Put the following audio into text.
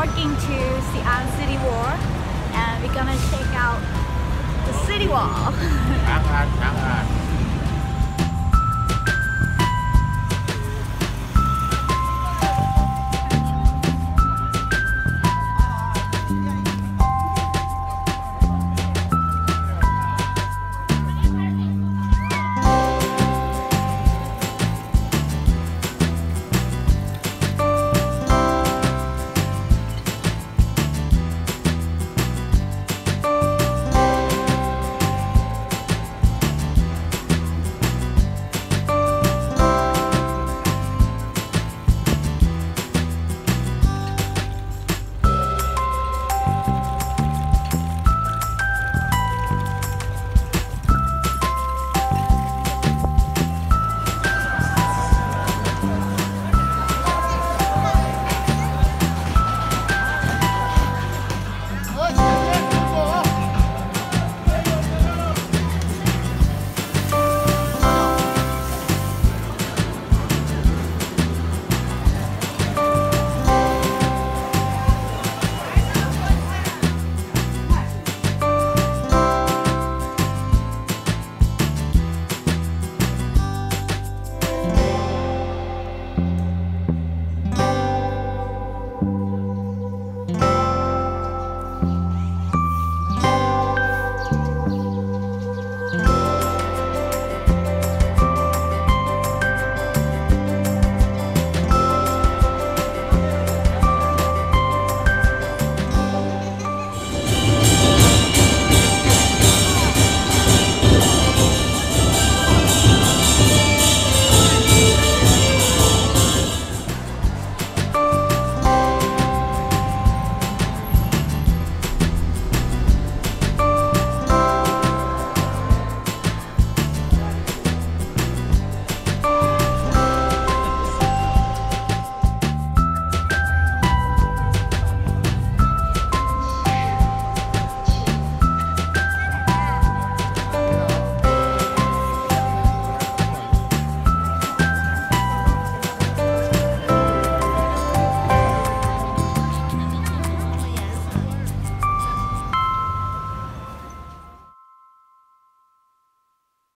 walking to Xi'an City Wall and we're gonna check out the city wall.